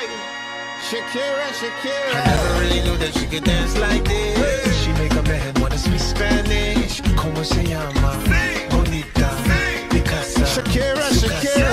Shakira, Shakira. I never really knew that she could dance like this. Hey. She make a man wanna speak Spanish. Como se llama? Sí. Bonita. Sí. Shakira, Shakira.